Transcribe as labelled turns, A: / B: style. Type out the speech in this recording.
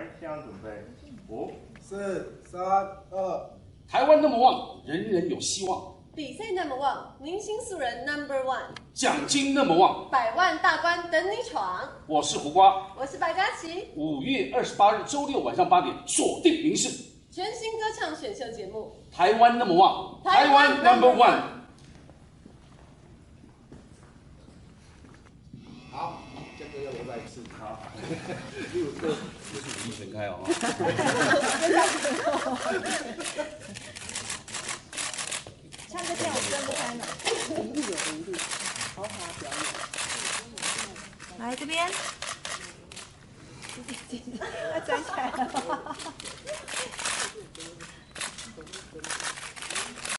A: 来，现场准备，五、
B: 四、三、二。
C: 台湾 number one，人人有希望。
D: 比赛 number one，明星素人 number one，
C: 奖金 number one，
D: 百万大关等你闯。
C: 我是胡瓜，
D: 我是白嘉琪。
C: 五月二十八日周六晚上八点，锁定明视。
D: 全新歌唱选秀节目，
C: 台湾 number one，
D: 台湾 number one。
B: 这个要我再一次。
C: 好，六个也是武力全开哦。
E: 唱歌跳舞分不开呢，一定有一定，豪华表演。来这边，要站起来了。